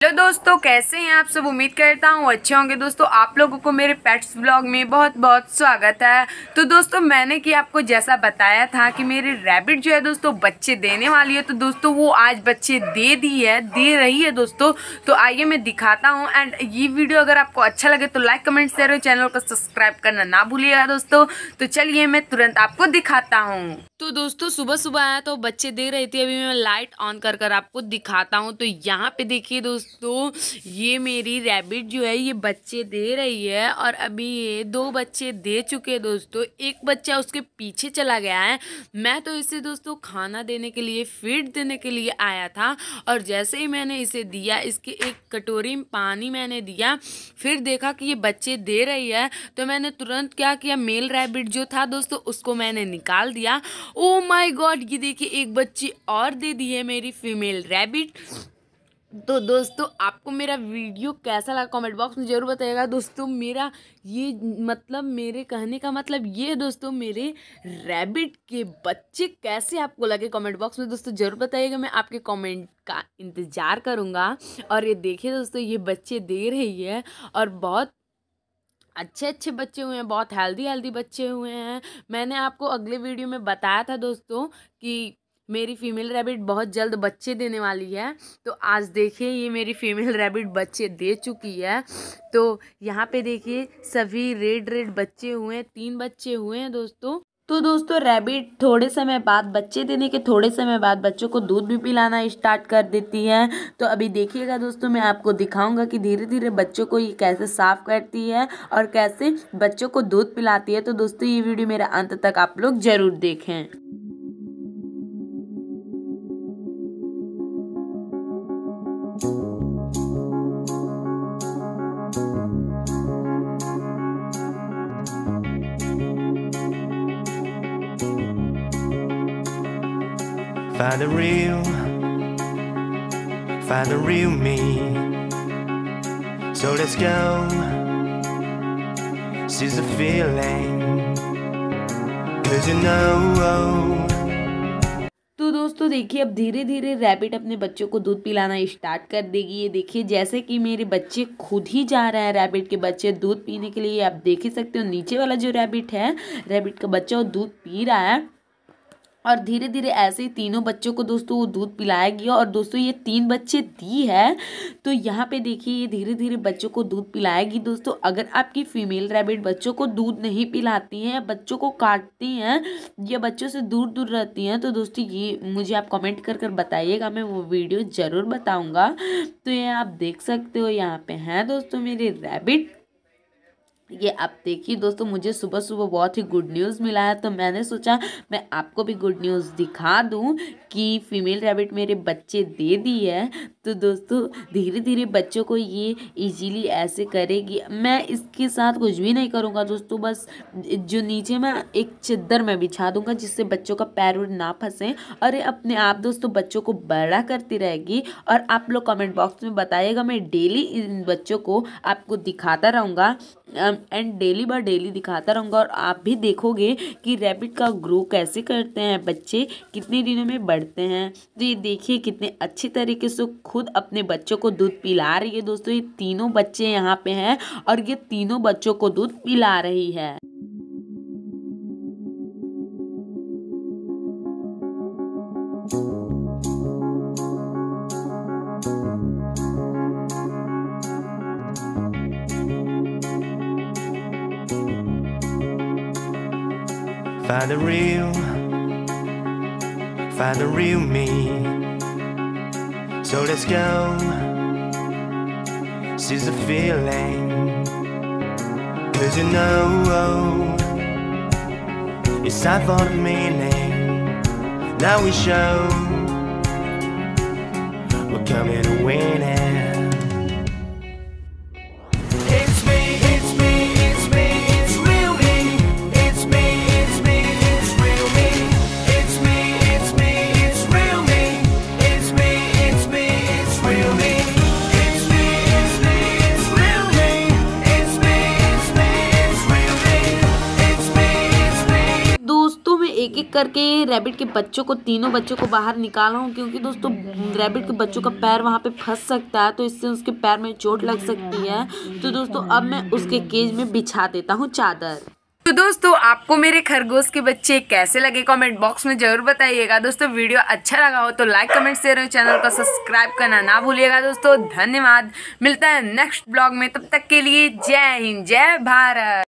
Hello दोस्तों, कैसे हैं आप सब? उम्मीद करता हूँ अच्छे होंगे। दोस्तों, आप लोगों को मेरे पेट्स ब्लॉग में बहुत बहुत स्वागत है। तो दोस्तों, मैंने कि आपको जैसा बताया था कि मेरे रैबिट जो है दोस्तों, बच्चे देने वाली है। तो दोस्तों, वो आज बच्चे दे दी है, दे रही है दोस्तों। तो आइए मैं दिखाता हूँ। एंड ये वीडियो अगर आपको अच्छा लगे तो लाइक कमेंट शेयर और चैनल को सब्सक्राइब करना ना भूलिएगा दोस्तों। तो चलिए मैं तुरंत आपको दिखाता हूँ। तो दोस्तों सुबह सुबह आया तो बच्चे दे रही थी। अभी मैं लाइट ऑन कर कर आपको दिखाता हूँ। तो यहाँ पे देखिए दोस्तों ये मेरी रैबिट जो है, ये बच्चे दे रही है और अभी ये दो बच्चे दे चुके हैं दोस्तों। एक बच्चा उसके पीछे चला गया है। मैं तो इसे दोस्तों खाना देने के लिए फ़ीड देने के लिए आया था और जैसे ही मैंने इसे दिया, इसके एक कटोरी में पानी मैंने दिया, फिर देखा कि ये बच्चे दे रही है। तो मैंने तुरंत क्या किया मेल रैबिट जो था दोस्तों, उसको मैंने निकाल दिया। ओ माय गॉड ये देखिए, एक बच्ची और दे दी है मेरी फीमेल रैबिट तो दोस्तों, आपको मेरा वीडियो कैसा लगा कमेंट बॉक्स में ज़रूर बताइएगा। दोस्तों, मेरा ये मतलब मेरे कहने का मतलब ये दोस्तों, मेरे रैबिट के बच्चे कैसे आपको लगे कमेंट बॉक्स में दोस्तों ज़रूर बताइएगा। मैं आपके कमेंट का इंतज़ार करूँगा। और ये देखिए दोस्तों, ये बच्चे दे रही है और बहुत अच्छे अच्छे बच्चे हुए हैं, बहुत हेल्दी हेल्दी बच्चे हुए हैं। मैंने आपको अगले वीडियो में बताया था दोस्तों कि मेरी फीमेल रैबिट बहुत जल्द बच्चे देने वाली है। तो आज देखिए, ये मेरी फीमेल रैबिट बच्चे दे चुकी है। तो यहाँ पे देखिए, सभी रेड रेड बच्चे हुए हैं, तीन बच्चे हुए हैं दोस्तों। तो दोस्तों रैबिट थोड़े समय बाद, बच्चे देने के थोड़े समय बाद बच्चों को दूध भी पिलाना स्टार्ट कर देती है। तो अभी देखिएगा दोस्तों, मैं आपको दिखाऊँगा कि धीरे धीरे बच्चों को ये कैसे साफ़ करती है और कैसे बच्चों को दूध पिलाती है। तो दोस्तों, ये वीडियो मेरा अंत तक आप लोग ज़रूर देखें। Find the real, find the real me. So let's go, seize the feeling. Cause you know. तो दोस्तों देखिए अब धीरे धीरे रैबिट अपने बच्चों को दूध पिलाना स्टार्ट कर देगी ये देखिए जैसे कि मेरे बच्चे खुद ही जा रहे हैं रैबिट के बच्चे दूध पीने के लिए आप देख ही सकते हो नीचे वाला जो रैबिट है रैबिट का बच्चा वो दूध पी रहा है और धीरे धीरे ऐसे ही तीनों बच्चों को दोस्तों वो दूध पिलाएगी और दोस्तों ये तीन बच्चे दी है। तो यहाँ पे देखिए ये धीरे धीरे बच्चों को दूध पिलाएगी दोस्तों, अगर आपकी फीमेल रैबिट बच्चों को दूध नहीं पिलाती हैं बच्चों को काटती हैं या बच्चों से दूर दूर रहती हैं तो दोस्तों ये मुझे आप कमेंट कर कर बताइएगा। मैं वो वीडियो ज़रूर बताऊँगा। तो ये आप देख सकते हो, यहाँ पर हैं दोस्तों मेरी रैबिट। ये आप देखिए दोस्तों, मुझे सुबह सुबह बहुत ही गुड न्यूज़ मिला है। तो मैंने सोचा, मैं आपको भी गुड न्यूज़ दिखा दूँ कि फीमेल रैबिट मेरे बच्चे दे दी है। तो दोस्तों धीरे धीरे बच्चों को ये इजीली ऐसे करेगी। मैं इसके साथ कुछ भी नहीं करूँगा दोस्तों, बस जो नीचे मैं एक चिद्दर में बिछा दूँगा जिससे बच्चों का पैर ना फंसे। और ये अपने आप दोस्तों, बच्चों को बड़ा करती रहेगी और आप लोग कमेंट बॉक्स में बताइएगा। मैं डेली इन बच्चों को आपको दिखाता रहूँगा। एंड डेली बाय डेली दिखाता रहूँगा और आप भी देखोगे कि रैबिट का ग्रो कैसे करते हैं, बच्चे कितने दिनों में बढ़ते हैं। तो ये देखिए कितने अच्छे तरीके से खुद अपने बच्चों को दूध पिला रही है दोस्तों। ये तीनों बच्चे यहाँ पे हैं और ये तीनों बच्चों को दूध पिला रही है। Find the real, find the real me. So let's go, seize the feeling. Cause you know, oh, it's time for the meaning. Now we show, we're coming to win it. एक करके रैबिट के बच्चों को, तीनों बच्चों को बाहर निकाला हूँ, क्योंकि दोस्तों, रैबिट के बच्चों का पैर वहाँ पे फंस सकता है तो इससे उसके पैर में चोट लग सकती है। तो दोस्तों, अब मैं उसके केज में बिछा देता हूँ चादर। तो दोस्तों, आपको मेरे खरगोश के बच्चे कैसे लगे कमेंट बॉक्स में ज़रूर बताइएगा। दोस्तों, वीडियो अच्छा लगा हो तो लाइक कमेंट शेयर और चैनल को सब्सक्राइब करना ना भूलिएगा। दोस्तों, धन्यवाद। मिलता है नेक्स्ट ब्लॉग में। तब तक के लिए जय हिंद, जय भारत।